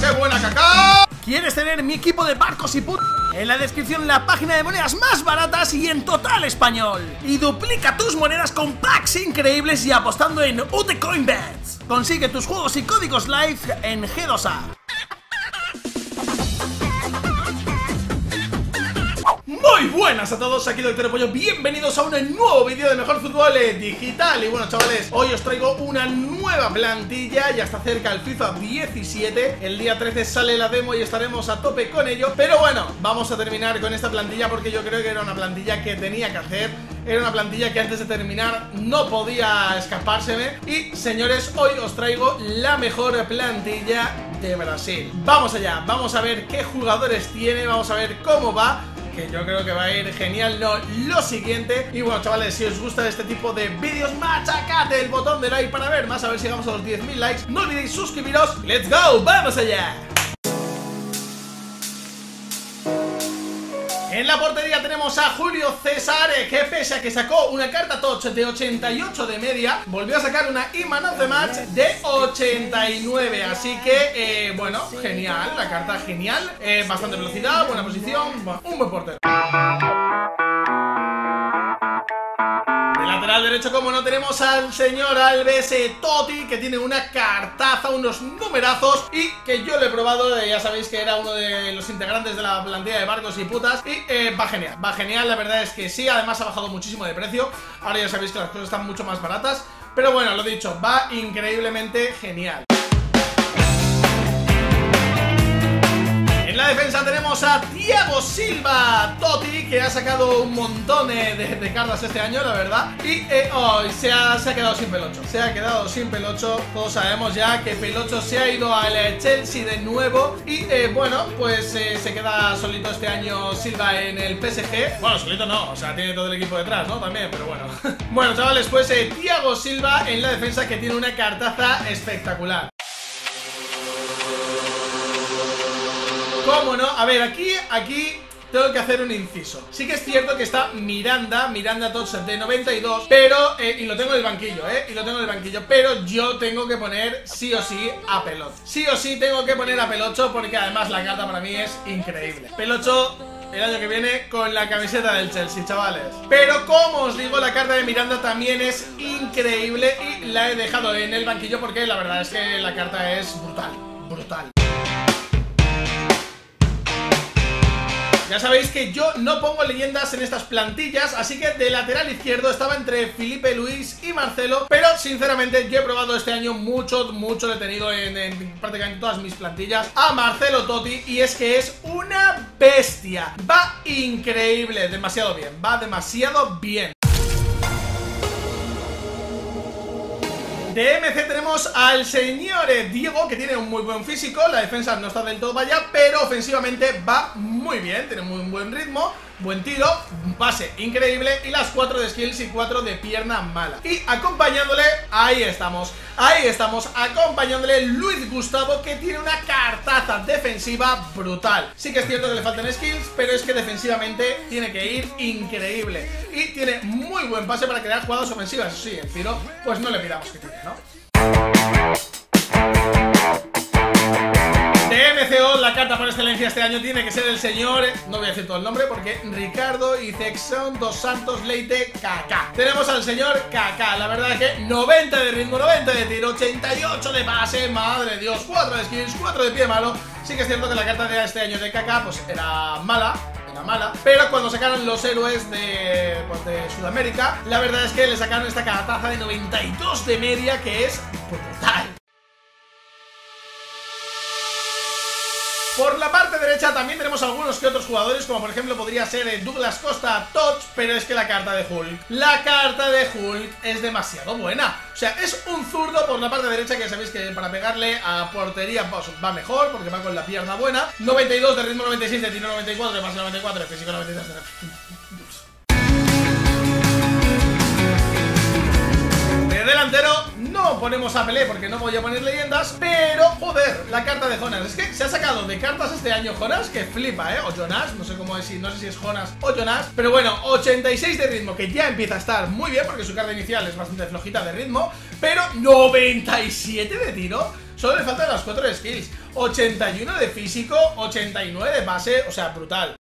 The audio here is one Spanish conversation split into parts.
¡Qué buena Kaká! ¿Quieres tener mi equipo de barcos y put... En la descripción la página de monedas más baratas y en total español. Y duplica tus monedas con packs increíbles y apostando en UTCoinBets. Consigue tus juegos y códigos live en G2A. Buenas a todos, aquí Doctor Pollo, bienvenidos a un nuevo vídeo de Mejor Fútbol Digital. Y bueno chavales, hoy os traigo una nueva plantilla, ya está cerca el FIFA 17 El día 13 sale la demo y estaremos a tope con ello. Pero bueno, vamos a terminar con esta plantilla porque yo creo que era una plantilla que tenía que hacer. Era una plantilla que antes de terminar no podía escapárseme. Y señores, hoy os traigo la mejor plantilla de Brasil. Vamos allá, vamos a ver qué jugadores tiene, vamos a ver cómo va que yo creo que va a ir genial no, lo siguiente Y bueno chavales, si os gusta este tipo de vídeos Machacad el botón de like para ver más A ver si llegamos a los 10.000 likes No olvidéis suscribiros ¡Let's go! ¡Vamos allá! En la portería tenemos a Julio César, eh, que pese a que sacó una carta touch de 88 de media, volvió a sacar una Iman of the Match de 89. Así que, eh, bueno, genial, la carta genial, eh, bastante velocidad, buena posición, un buen portero. Lateral derecho, como no, tenemos al señor Alves eh, Totti, que tiene una cartaza, unos numerazos, y que yo le he probado, eh, ya sabéis que era uno de los integrantes de la plantilla de barcos y putas, y eh, va genial, va genial, la verdad es que sí, además ha bajado muchísimo de precio, ahora ya sabéis que las cosas están mucho más baratas, pero bueno, lo dicho, va increíblemente genial. La defensa tenemos a Thiago Silva Totti, que ha sacado un montón de, cartas este año, la verdad. Y eh, se, ha, quedado sin pelocho. Se ha quedado sin pelocho. Todos sabemos ya que Pelocho se ha ido al eh, Chelsea de nuevo. Y eh, bueno, pues se queda solito este año Silva en el PSG. Bueno, solito no, o sea, tiene todo el equipo detrás, ¿no? También, pero bueno. bueno, chavales, pues Thiago Silva en la defensa que tiene una cartaza espectacular. ¿Cómo no? A ver, aquí, aquí tengo que hacer un inciso. Sí que es cierto que está Miranda Miranda Tots de 92 Pero, eh, y lo tengo en el banquillo, eh Y lo tengo en el banquillo Pero yo tengo que poner sí o sí a Pelocho. Sí o sí tengo que poner a Pelocho Porque además la carta para mí es increíble. Pelocho el año que viene con la camiseta del Chelsea, chavales. Pero como os digo, la carta de Miranda también es increíble Y la he dejado en el banquillo porque la verdad es que la carta es brutal Brutal Ya sabéis que yo no pongo leyendas en estas plantillas, así que de lateral izquierdo estaba entre Felipe Luis y Marcelo, pero sinceramente yo he probado este año mucho, mucho detenido en, en prácticamente todas mis plantillas a Marcelo Totti y es que es una bestia. Va increíble, demasiado bien, va demasiado bien. De MC tenemos al señor eh, Diego, que tiene un muy buen físico, la defensa no está del todo vaya, pero ofensivamente va muy bien, tiene muy buen ritmo, buen tiro, un pase increíble y las 4 de skills y 4 de pierna mala. Y acompañándole, ahí estamos, ahí estamos, acompañándole Luis Gustavo, que tiene una cartaza defensiva brutal. Sí que es cierto que le faltan skills, pero es que defensivamente tiene que ir increíble. Y tiene muy buen pase para crear jugadas ofensivas, sí, el tiro, pues no le pidamos que tiene, ¿no? De MCO, la carta por excelencia este año tiene que ser el señor, no voy a decir todo el nombre porque Ricardo Izexon dos Santos Leite KK. Tenemos al señor KK, la verdad es que 90 de ritmo, 90 de tiro, 88 de base, madre Dios, 4 de skills, 4 de pie malo. Sí que es cierto que la carta de este año de KK pues era mala, mala Pero cuando sacaron los héroes de, pues, de Sudamérica La verdad es que le sacaron esta cartaza de 92 de media Que es brutal Por la parte derecha también tenemos algunos que otros jugadores, como por ejemplo podría ser Douglas Costa Touch, pero es que la carta de Hulk, la carta de Hulk es demasiado buena. O sea, es un zurdo por la parte derecha que sabéis que para pegarle a portería pues, va mejor, porque va con la pierna buena. 92 de ritmo 96, de tiro 94, de base 94, de físico 93. De delantero no ponemos a Pelé porque no voy a poner leyendas Pero, joder, la carta de Jonas Es que se ha sacado de cartas este año Jonas Que flipa, ¿eh? O Jonas, no sé cómo decir No sé si es Jonas o Jonas Pero bueno, 86 de ritmo Que ya empieza a estar muy bien Porque su carta inicial es bastante flojita de ritmo Pero 97 de tiro Solo le faltan las 4 skills 81 de físico, 89 de base, o sea, brutal.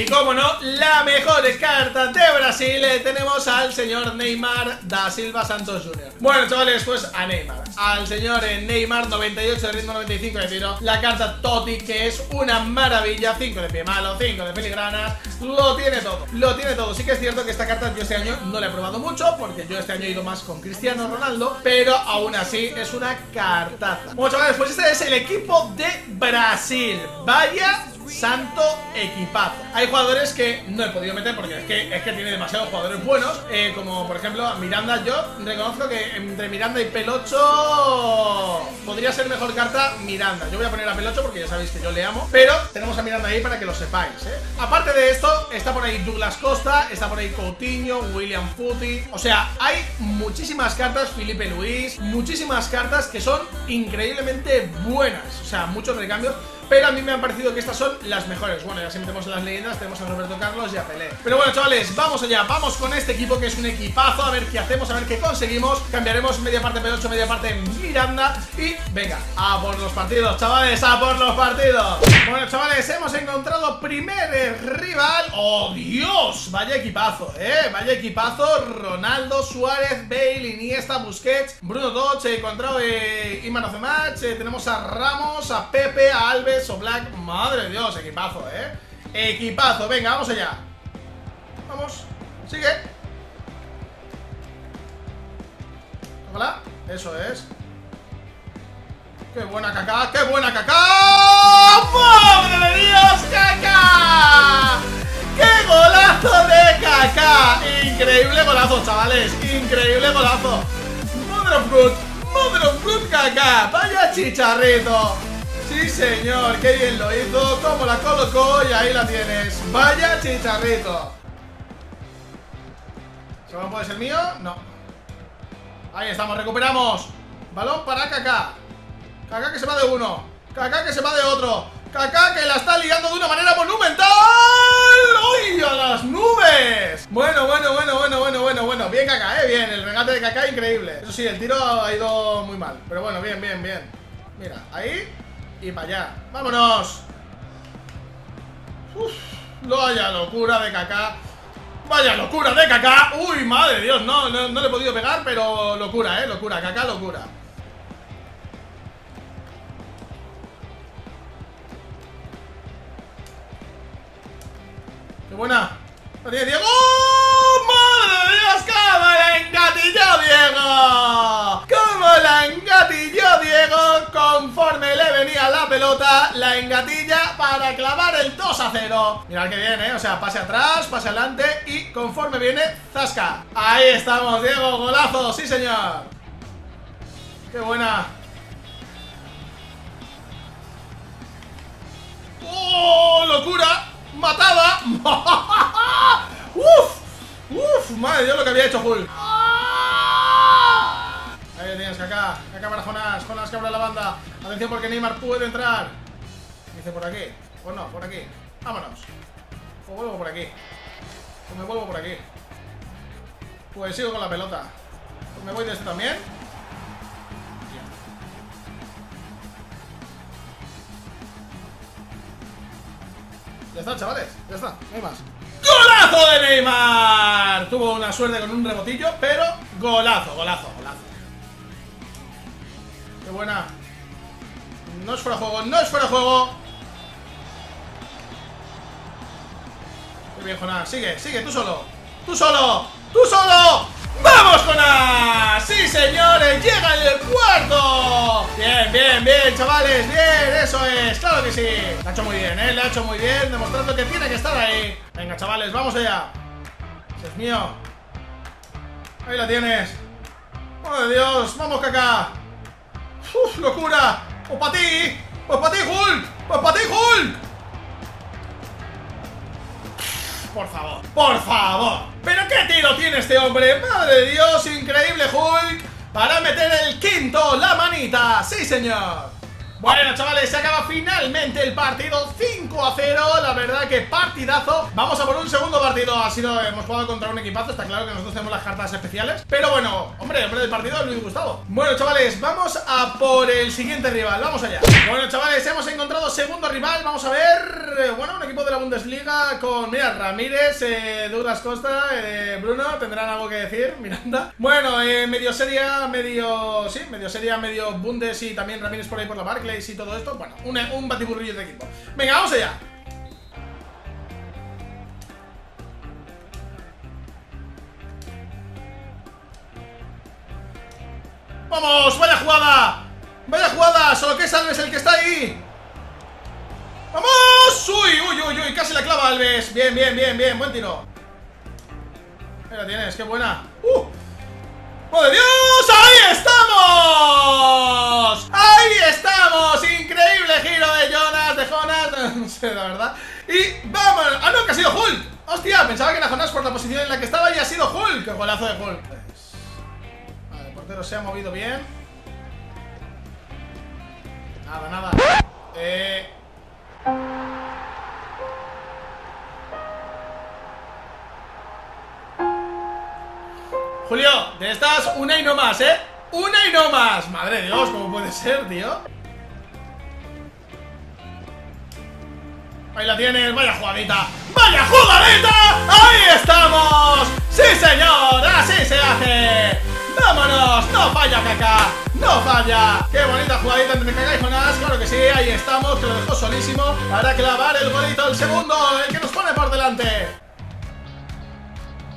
Y como no, la mejor carta de Brasil eh, tenemos al señor Neymar da Silva Santos Jr. Bueno, chavales, pues a Neymar. Al señor eh, Neymar, 98 de ritmo, 95 de tiro. La carta Toti, que es una maravilla. 5 de pie malo, 5 de filigrana. Lo tiene todo. Lo tiene todo. Sí que es cierto que esta carta yo este año no la he probado mucho, porque yo este año he ido más con Cristiano Ronaldo. Pero aún así es una cartaza. Bueno, chavales, pues este es el equipo de Brasil. Vaya santo equipazo. Hay jugadores que no he podido meter porque es que, es que tiene demasiados jugadores buenos, eh, como por ejemplo Miranda. Yo reconozco que entre Miranda y Pelocho podría ser mejor carta Miranda. Yo voy a poner a Pelocho porque ya sabéis que yo le amo, pero tenemos a Miranda ahí para que lo sepáis. ¿eh? Aparte de esto, está por ahí Douglas Costa, está por ahí Coutinho, William Futi. O sea, hay muchísimas cartas, Felipe Luis, muchísimas cartas que son increíblemente buenas. O sea, muchos recambios pero a mí me han parecido que estas son las mejores. Bueno, ya siempre tenemos en las leyendas, tenemos a Roberto Carlos y a Pelé. Pero bueno, chavales, vamos allá, vamos con este equipo que es un equipazo, a ver qué hacemos, a ver qué conseguimos. Cambiaremos media parte P8, media parte Miranda y venga, a por los partidos, chavales, a por los partidos. Bueno, chavales, hemos encontrado primer rival. ¡Oh, Dios! Vaya equipazo, ¿eh? Vaya equipazo. Ronaldo, Suárez, Bale, Iniesta, Busquets, Bruno Doce, he encontrado eh, Iman eh, tenemos a Ramos, a Pepe, a Alves, o Black. Madre de Dios, equipazo, ¿eh? Equipazo, venga, vamos allá. Vamos, sigue. Hola, eso es. ¡Qué buena caca! ¡Qué buena caca! ¡Madre de Dios, caca! ¡Qué golazo de caca! Increíble golazo, chavales. Increíble golazo. Mother of Good. Mother of Good caca. Vaya chicharrito. Sí, señor, qué bien lo hizo, cómo la colocó y ahí la tienes. Vaya chicharrito. ¿Se va a poder ser mío? No. Ahí estamos, recuperamos. Balón para Kaká. Kaká que se va de uno. Kaká que se va de otro. Kaká que la está ligando de una manera monumental. ¡Uy, a las nubes! Bueno, bueno, bueno, bueno, bueno, bueno, bueno. Bien Kaká, eh, bien. El regate de Kaká increíble. Eso sí, el tiro ha ido muy mal. Pero bueno, bien, bien, bien. Mira, ahí y para allá. ¡Vámonos! Uf, vaya locura de caca. ¡Vaya locura de caca! ¡Uy, madre Dios! No, no, le he podido pegar, pero locura, ¿eh? Locura, caca, locura. Buena! ¡La tiene Diego! ¡Oh, ¡Madre de Dios! ¡Cómo la engatilló Diego! ¡Cómo la engatilló Diego! Conforme le venía la pelota, la engatilla para clavar el 2 a 0. Mirad que bien, ¿eh? O sea, pase atrás, pase adelante y conforme viene, zasca. Ahí estamos, Diego, golazo, sí señor. ¡Qué buena! ¡Oh, locura! ¡Matada! ¡Uf! ¡Uf! Madre Dios lo que había hecho Hulk. Ahí tienes, Kaká. Kaká para Jonas Jonas que abre la banda. Atención porque Neymar puede entrar. Dice por aquí Pues no, por aquí. Vámonos. Pues vuelvo por aquí. Pues me vuelvo por aquí. Pues sigo con la pelota. Pues me voy de este también chavales, ya está, no ¡Golazo de Neymar! Tuvo una suerte con un rebotillo, pero golazo, golazo, golazo ¡Qué buena! No es fuera juego, no es fuera de juego Qué bien, Jonás, sigue, sigue, tú solo ¡Tú solo! ¡Tú solo! ¡Vamos, Jonás! ¡Sí, señores! ¡Llega el cuarto! Bien, bien, bien, chavales Bien, eso es, claro que sí Le ha hecho muy bien, ¿eh? Le ha hecho muy bien Demostrando que tiene que estar ahí Venga, chavales, vamos allá es mío Ahí la tienes ¡Madre Dios! ¡Vamos, caca! ¡Uf, locura! ¡Pues para ti! ¡Pues para ti, Hulk! ¡Pues para ti, Hulk! Por favor, por favor ¿Pero qué tiro tiene este hombre? ¡Madre de Dios! ¡Increíble Hulk! Para meter el quinto, la manita ¡Sí, señor! Bueno, chavales, se acaba finalmente el partido 5 5 a 0 La verdad que partidazo. Vamos a por un segundo partido Ha sido, hemos jugado contra un equipazo Está claro que nosotros tenemos las cartas especiales. Pero bueno, hombre, hombre del partido es Luis Gustavo. Bueno, chavales, vamos a por el siguiente rival Vamos allá. Bueno, chavales, hemos encontrado segundo rival Vamos a ver, bueno, un equipo de la Bundesliga Con, mira, Ramírez, eh, Costa, eh, Bruno Tendrán algo que decir, Miranda. Bueno, eh, medio seria, medio, sí, medio seria, medio Bundes Y también Ramírez por ahí por la Barclays y todo esto. Bueno, un, un batiburrillo de equipo. Venga, vamos allá ¡Vamos! ¡Vaya jugada! ¡Vaya jugada! Solo que es Alves el que está ahí ¡Vamos! ¡Uy, uy, uy, uy! Casi la clava Alves Bien, bien, bien, bien, buen tiro Ahí la tienes, qué buena ¡Uh! ¡Madre Dios! ¡Ahí estamos! ¡Ahí estamos! Increíble giro de Jonas, de Jonas No sé, la verdad Y vamos, ¡ah no, que ha sido Hulk! ¡Hostia! Pensaba que era Jonas por la posición en la que estaba y ha sido Hulk ¡Qué golazo de Hulk! Vale, el portero se ha movido bien Nada, nada Eh... de estas una y no más, ¿eh? Una y no más Madre de Dios, ¿cómo puede ser, tío? Ahí la tienes, vaya jugadita ¡Vaya jugadita! ¡Ahí estamos! ¡Sí, señor! ¡Así se hace! ¡Vámonos! ¡No falla, Kaká! ¡No falla! ¡Qué bonita jugadita entre Kaká y Jonás! ¡Claro que sí! Ahí estamos, que lo dejó solísimo Para clavar el golito, el segundo El que nos pone por delante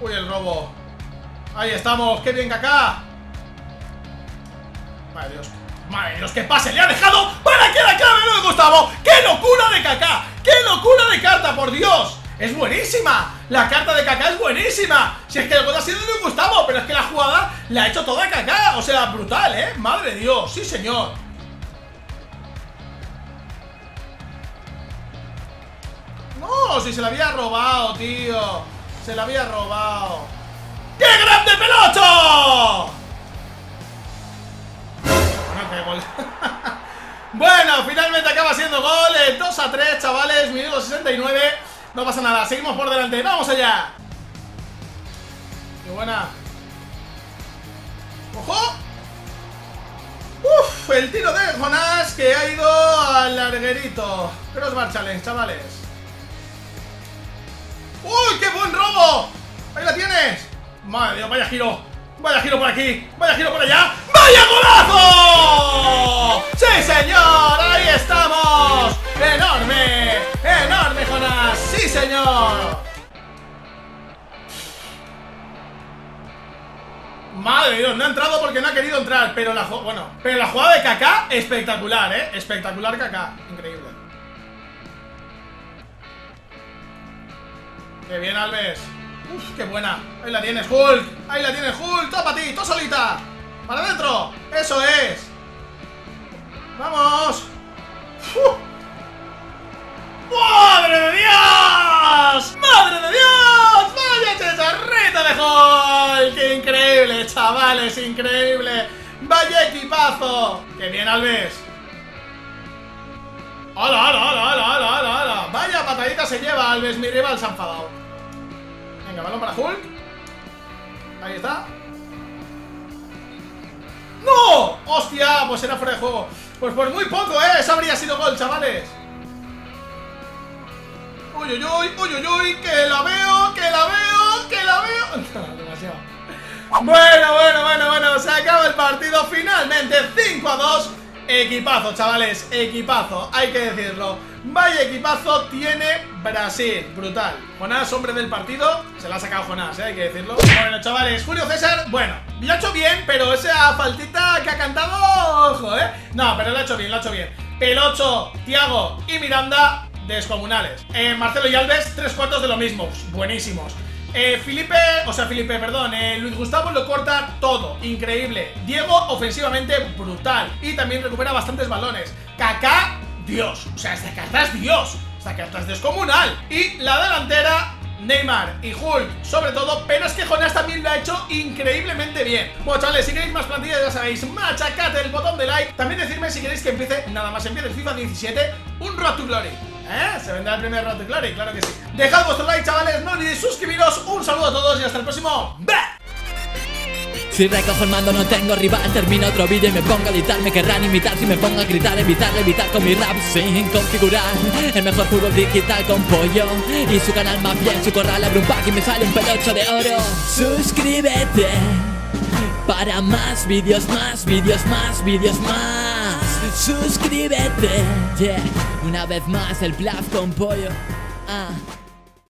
Uy, el robo Ahí estamos, qué bien Kaká Madre Dios Madre Dios, que pase, le ha dejado para que la clave no Gustavo ¡Qué locura de Kaká! ¡Qué locura de carta, por Dios! ¡Es buenísima! La carta de Kaká es buenísima Si es que gol ha sido de Gustavo Pero es que la jugada la ha hecho toda Kaká O sea, brutal, ¿eh? Madre Dios, sí señor No, si se la había robado, tío Se la había robado ¡Qué grande pelocho! Bueno, finalmente acaba siendo gol 2 a 3, chavales, minuto 69 No pasa nada, seguimos por delante ¡Vamos allá! ¡Qué buena! ¡Ojo! ¡Uf! El tiro de Jonás que ha ido al larguerito Crossbar Challenge, chavales ¡Uy! ¡Qué buen robo! ¡Ahí la tienes! Madre Dios, vaya giro Vaya giro por aquí, vaya giro por allá ¡Vaya golazo! ¡Sí, señor! ¡Ahí estamos! ¡Enorme! ¡Enorme, Jonas! ¡Sí, señor! Madre Dios, no ha entrado porque no ha querido entrar Pero la, bueno, pero la jugada de Kaká Espectacular, ¿eh? Espectacular Kaká Increíble Qué bien, Alves Uf, qué buena. Ahí la tienes, Hulk. Ahí la tienes, Hulk. Todo para ti, todo solita. Para adentro. Eso es. Vamos. ¡Madre de Dios! ¡Madre de Dios! ¡Vaya chicharrita de Hulk! ¡Qué increíble, chavales! ¡Increíble! ¡Vaya equipazo! ¡Qué bien, Alves! ¡Hala, hala, hala, hala, hala, hala! Vaya patadita se lleva, Alves. Mi rival se ha enfadado. Venga, balón para Hulk. Ahí está. ¡No! ¡Hostia! Pues era fuera de juego. Pues por muy poco, ¿eh? Eso habría sido gol, chavales. Uy, uy, uy, uy, uy, uy Que la veo, que la veo, que la veo. Demasiado. Bueno, bueno, bueno, bueno Se acaba el partido. Finalmente 5 a 2 Equipazo, chavales, equipazo Hay que decirlo. Vaya equipazo tiene Brasil, brutal. Jonás, hombre del partido, se la ha sacado Jonás, ¿eh? hay que decirlo. Bueno, chavales, Julio César, bueno, lo ha hecho bien Pero esa faltita que ha cantado, ojo, ¿eh? No, pero lo ha hecho bien, lo ha hecho bien. Pelocho, Tiago y Miranda Descomunales. Eh, Marcelo y Alves, tres cuartos de lo mismo. Buenísimos eh, Felipe, o sea, Felipe, perdón, eh, Luis Gustavo lo corta todo, increíble Diego, ofensivamente, brutal Y también recupera bastantes balones Kaká, Dios. O sea, esta carta es Dios. Esta carta es descomunal. Y la delantera, Neymar y Hulk, sobre todo, pero es que Jonas también lo ha hecho increíblemente bien. Bueno, chavales, si queréis más plantillas, ya sabéis, machacate el botón de like. También decirme si queréis que empiece, nada más empiece el FIFA 17, un Road Glory. ¿Eh? Se vendrá el primer rato, claro, y claro que sí. Dejad vuestro like, chavales, no olvidéis suscribiros. Un saludo a todos y hasta el próximo. ¡Bah! Si recojo el mando no tengo rival Termino otro vídeo y me pongo a editar Me querrán imitar si me pongo a gritar Evitar, evitar con mi rap sin configurar El mejor fútbol digital con pollo Y su canal más bien, su corral abre un pack y me sale un pelocho de oro Suscríbete Para más vídeos, más vídeos, más vídeos, más Suscríbete. Yeah, una vez más el bluff con pollo. Ah